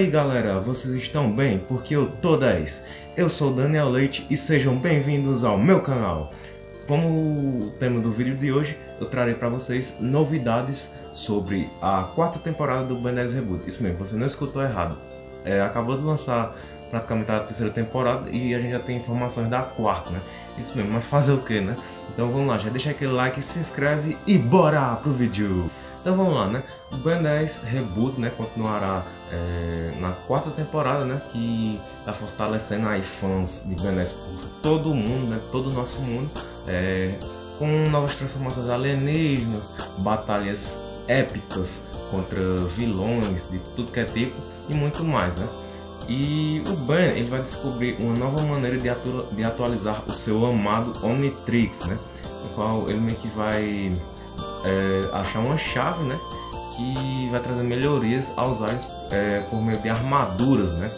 Aí galera, vocês estão bem? Porque eu tô 10. Eu sou Daniel Leite e sejam bem-vindos ao meu canal. Como o tema do vídeo de hoje, eu trarei para vocês novidades sobre a quarta temporada do Ben 10 Reboot. Isso mesmo, você não escutou errado. É, acabou de lançar praticamente a terceira temporada e a gente já tem informações da quarta, né? Isso mesmo, mas fazer o que, né? Então vamos lá, já deixa aquele like, se inscreve e bora pro vídeo! Então vamos lá, né? O Ben 10 Reboot, né, continuará é, na quarta temporada, né, que está fortalecendo aí fãs de Ben 10 por todo o mundo, né, todo o nosso mundo, é, com novas transformações alienígenas, batalhas épicas contra vilões de tudo que é tipo e muito mais, né? E o Ben ele vai descobrir uma nova maneira de, de atualizar o seu amado Omnitrix, né? No qual ele meio que vai é, achar uma chave, né? Que vai trazer melhorias aos aliens é, por meio de armaduras, né?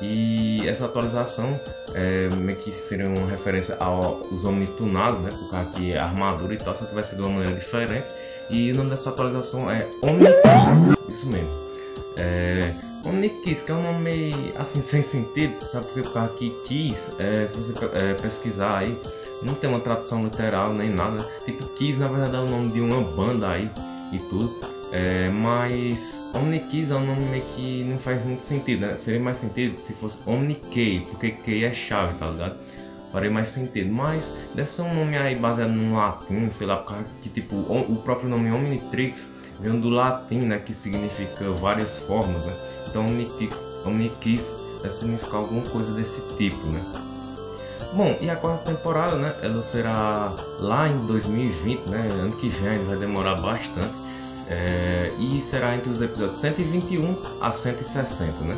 E essa atualização é, meio que seria uma referência aos Omnitunados, né? Por causa que é armadura e tal, só que vai ser de uma maneira diferente. E o nome dessa atualização é Omnikiss, isso mesmo. É, que é um nome meio assim sem sentido, sabe? Porque por causa que Kiss, é, se você é, pesquisar aí, não tem uma tradução literal nem nada. Tipo, Kiss na verdade é o nome de uma banda aí e tudo. É, mas Omnikiss é um nome meio que não faz muito sentido, né? Seria mais sentido se fosse Omnikey, porque Key é chave, tá ligado? Faria mais sentido, mas deve ser um nome aí baseado no latim, sei lá, que tipo, o próprio nome Omnitrix vem do latim, né? Que significa várias formas, né? Então Omnikiss deve significar alguma coisa desse tipo, né? Bom, e a quarta temporada, né? Ela será lá em 2020, né? Ano que vem, vai demorar bastante. É, e será entre os episódios 121 a 160, né?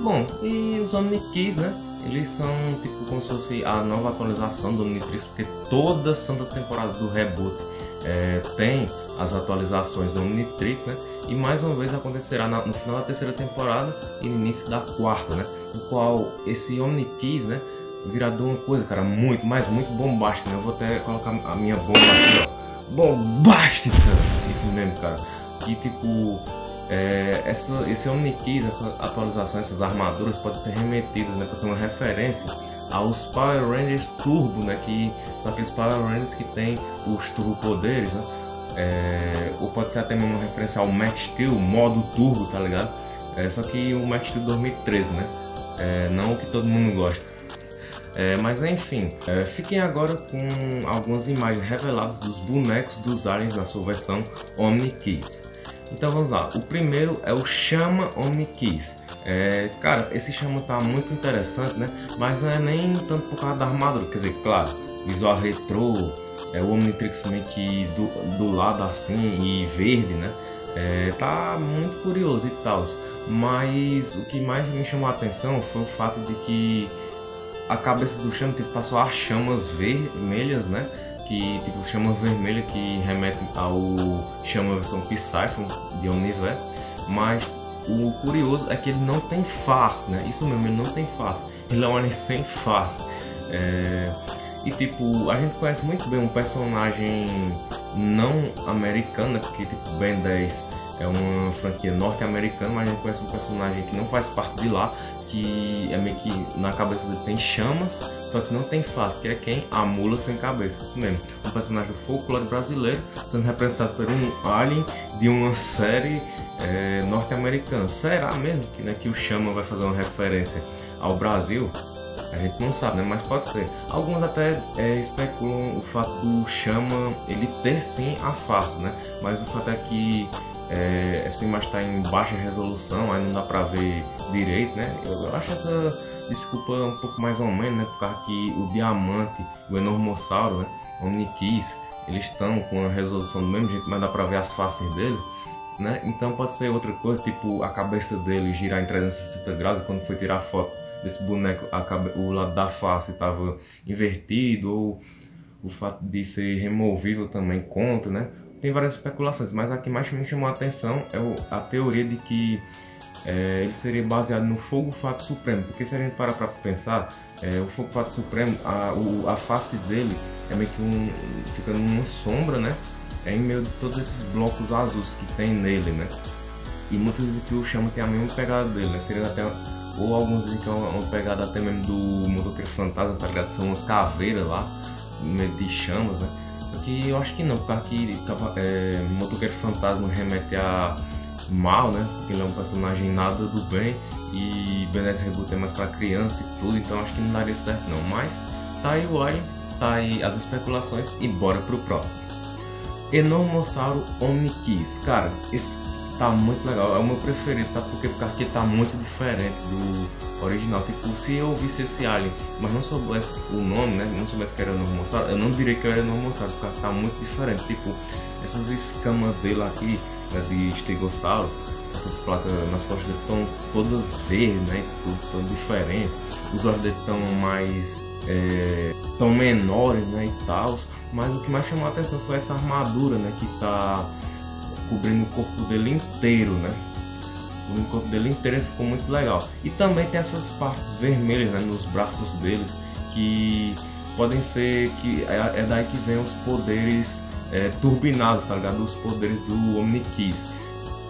Bom, e os Omnikeys, né? Eles são tipo como se fosse a nova atualização do Omnitrix, porque toda santa temporada do reboot é, tem as atualizações do Omnitrix, né? E mais uma vez acontecerá no final da terceira temporada e no início da quarta, né? No qual esse Omnikeys, né? Virado uma coisa, cara, muito, mas muito bombástica, né? Eu vou até colocar a minha bomba aqui, ó. Bombástica! Isso mesmo, cara. Que tipo, é, essa, esse Omnikiss, essa atualização, essas armaduras pode ser remetidas, né? Para ser uma referência aos Power Rangers Turbo, né? Que são aqueles Power Rangers que tem os turbo poderes, né? É, ou pode ser até mesmo uma referência ao Max Steel, modo turbo, tá ligado? É, só que o Max Steel 2013, né? É, não o que todo mundo gosta. É, mas enfim, é, fiquem agora com algumas imagens reveladas dos bonecos dos aliens na sua versão OmniKeys. Então vamos lá, o primeiro é o Chama OmniKeys. É, cara, esse Chama tá muito interessante, né? Mas não é nem tanto por causa da armadura, quer dizer, claro, visual retrô, é o Omnitrix meio que do, do lado assim e verde, né? É, tá muito curioso e tal. Mas o que mais me chamou a atenção foi o fato de que a cabeça do chama tipo, passou as chamas vermelhas, né? Que tipo chama vermelha que remete ao chama versão Psyphon de Universe, mas o curioso é que ele não tem face, né? Isso mesmo, ele não tem face. Ele é um alien sem face. É... E tipo, a gente conhece muito bem um personagem não americano, porque tipo Ben 10 é uma franquia norte-americana, mas a gente conhece um personagem que não faz parte de lá, que é meio que na cabeça dele tem chamas, só que não tem face, que é quem? A mula sem cabeça, isso mesmo. Um personagem folclore brasileiro sendo representado por um alien de uma série é, norte-americana. Será mesmo que, né, que o chama vai fazer uma referência ao Brasil? A gente não sabe, né? Mas pode ser. Alguns até é, especulam o fato do chama ele ter sim a face, né? Mas o fato é que é, essa imagem está em baixa resolução, aí não dá para ver direito, né? Eu, acho essa desculpa um pouco mais ou menos, né? Por causa que o diamante, o enormossauro, né? O Omnikiss, eles estão com a resolução do mesmo jeito, mas dá para ver as faces dele, né? Então pode ser outra coisa, tipo a cabeça dele girar em 360 graus quando foi tirar a foto desse boneco, cabe... o lado da face estava invertido ou o fato de ser removível também conta, né? Tem várias especulações, mas a que mais me chamou a atenção é a teoria de que é, ele seria baseado no Fogo Fato Supremo, porque se a gente parar para pensar, é, o Fogo Fato Supremo, a, o, a face dele é meio que um, fica numa sombra, né? É em meio de todos esses blocos azuis que tem nele, né? E muitos dizem que o Chama tem a mesma pegada dele, né? Seria até. Ou alguns dizem que é uma, uma pegada até mesmo do Motoqueiro Fantasma, tá ligado? Ser uma caveira lá, no meio de chamas, né? Que eu acho que não, porque aqui é, Motoqueiro Fantasma remete a mal, né? Porque ele é um personagem nada do bem e Benes Reboot é mais pra criança e tudo, então acho que não daria certo não. Mas tá aí o Alien, tá aí as especulações e bora pro próximo. Enormossauro Omnikiss. Cara, esse tá muito legal, é o meu preferido, sabe por quê? Porque tá muito diferente do original. Tipo, se eu visse esse Alien, mas não soubesse o nome, né? Não soubesse que era Enormossauro, eu não diria que era Enormossauro, porque tá muito diferente. Tipo, essas escamas dele aqui, né, de estegossauro, essas placas nas costas dele estão todas verdes, né? Tudo, tudo diferente. Os olhos dele estão mais é, tão menores, né, e tal. Mas o que mais chamou a atenção foi essa armadura, né, que está cobrindo o corpo dele inteiro, né. O corpo dele inteiro ficou muito legal. E também tem essas partes vermelhas, né, nos braços dele, que podem ser que é, é daí que vem os poderes é, turbinados, tá ligado? Os poderes do Omnikiss.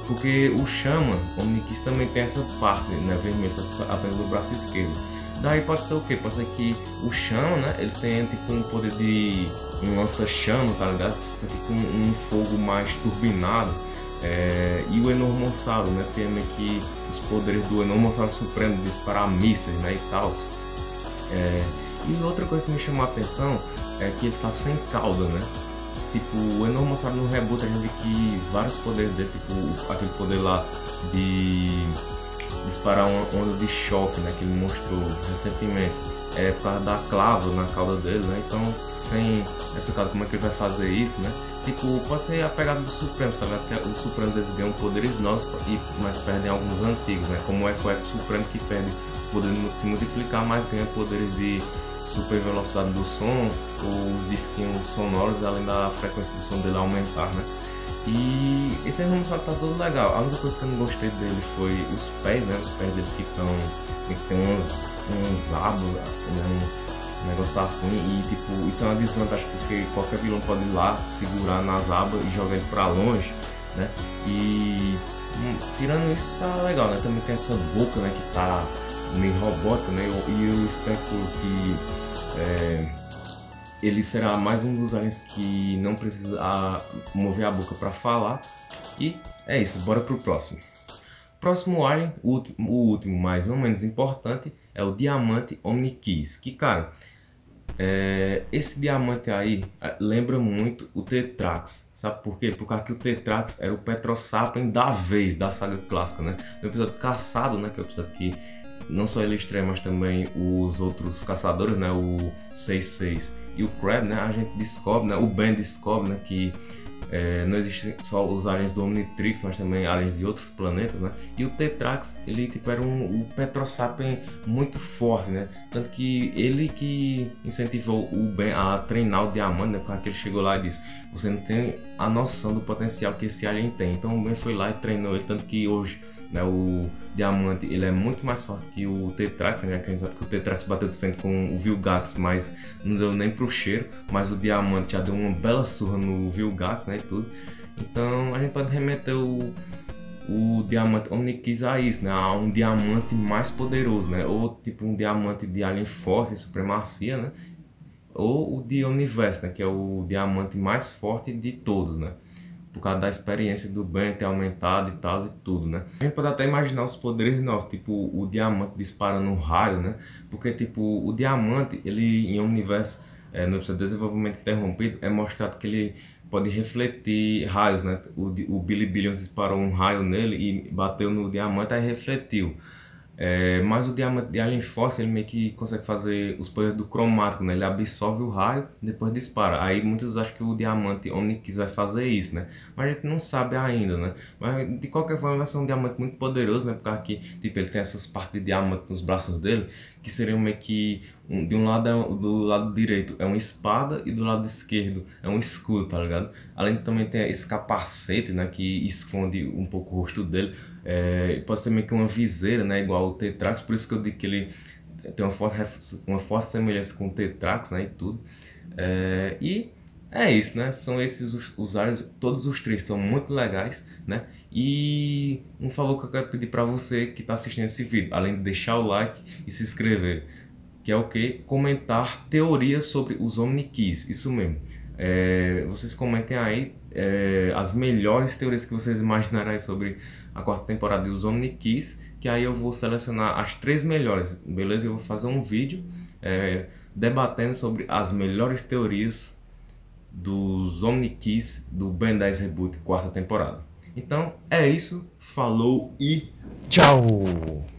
Porque o Chama, o Omnikiss também tem essa parte, né, vermelha, apenas do braço esquerdo. Daí pode ser o que? Pode ser que o chão, né? Ele tem tipo um poder de um lança-chama, tá ligado? Só que com um fogo mais turbinado. É, e o Enormossauro, né? Tem meio que os poderes do Enormossauro Supremo de disparar mísseis, né? E tal. É, e outra coisa que me chamou a atenção é que ele tá sem cauda, né? Tipo, o Enormossauro no reboot a gente vê que vários poderes dele, tipo aquele poder lá de disparar uma onda de choque, né, que ele mostrou recentemente, é para dar clavo na cauda dele, né? Então, sem essa cauda, como é que ele vai fazer isso, né? Tipo, pode ser a pegada do Supremo, sabe? Até o Supremo deles ganham poderes novos, mas perdem alguns antigos, né? Como o Eco Supremo que perde poder de se multiplicar, mas ganha poderes de super velocidade do som, ou os disquinhos sonoros, além da frequência do som dele aumentar, né? E esse Hernando tá todo legal. A única coisa que eu não gostei dele foi os pés, né? Os pés dele que estão. que tem uns, uns abos, né? Um negócio assim. E tipo, isso é uma desvantagem porque qualquer vilão pode ir lá, segurar nas abas e jogar ele pra longe, né? E hum, tirando isso tá legal, né? Também tem essa boca, né? Que tá meio robótica, né? E eu espero que. É, ele será mais um dos aliens que não precisa ah, mover a boca para falar. E é isso, bora pro próximo. Próximo alien, o último, mas não menos importante, é o Diamante Omnikiss. Que, cara, é, esse diamante aí é, lembra muito o Tetrax. Sabe por quê? Porque o Tetrax era o Petrosapien da vez, da saga clássica, né? O episódio Caçado, né? Que é o episódio que não só ele estreia, mas também os outros caçadores, né? O 66 e o Crab, né? A gente descobre, né? O Ben descobre, né? Que é, não existem só os aliens do Omnitrix, mas também aliens de outros planetas, né? E o Tetrax, ele tipo era um, o Petrosapien muito forte, né? Tanto que ele que incentivou o Ben a treinar o Diamante, né? Porque ele chegou lá e disse, você não tem a noção do potencial que esse alien tem. Então o Ben foi lá e treinou ele, tanto que hoje né, o diamante ele é muito mais forte que o Tetrax, né? Que a gente sabe que o Tetrax bateu de frente com o Vilgax, mas não deu nem pro cheiro. Mas o diamante já deu uma bela surra no Vilgax, né? E tudo. Então a gente pode remeter o, o diamante Omnikiss a isso, né? A um diamante mais poderoso, né? Ou tipo um diamante de Alien Force, Supremacia, né? Ou o de Universo, né? Que é o diamante mais forte de todos, né? Por causa da experiência do Ben ter aumentado e tal e tudo, né? A gente pode até imaginar os poderes novos, tipo o diamante disparando um raio, né? Porque, tipo, o diamante, ele em um universo, é, no episódio de desenvolvimento interrompido, é mostrado que ele pode refletir raios, né? O, o Billy Billions disparou um raio nele e bateu no diamante, aí refletiu. É, mas o diamante de Alien Force ele meio que consegue fazer os poderes do cromático, né? Ele absorve o raio depois dispara. Aí muitos acham que o diamante Onyx vai fazer isso, né? Mas a gente não sabe ainda, né? Mas de qualquer forma vai ser um diamante muito poderoso, né? Porque aqui, tipo, ele tem essas partes de diamante nos braços dele que seriam meio que um, de um lado é, do lado direito é uma espada e do lado esquerdo é um escudo, tá ligado? Além de também ter esse capacete, né, que esconde um pouco o rosto dele, é, pode ser meio que uma viseira, né, igual o Tetrax, por isso que eu digo que ele tem uma forte, uma forte semelhança com o Tetrax, né, e tudo. É, e é isso, né? São esses os, os áreas, todos os três são muito legais, né? E um favor que eu quero pedir para você que está assistindo esse vídeo, além de deixar o like e se inscrever, que é o que? Comentar teorias sobre os Omnikis, isso mesmo. É, vocês comentem aí é, as melhores teorias que vocês imaginarem sobre a quarta temporada de Os Omnikis, que aí eu vou selecionar as três melhores, beleza? Eu vou fazer um vídeo é, debatendo sobre as melhores teorias dos Omnikis do Ben 10 Reboot quarta temporada. Então é isso, falou e tchau!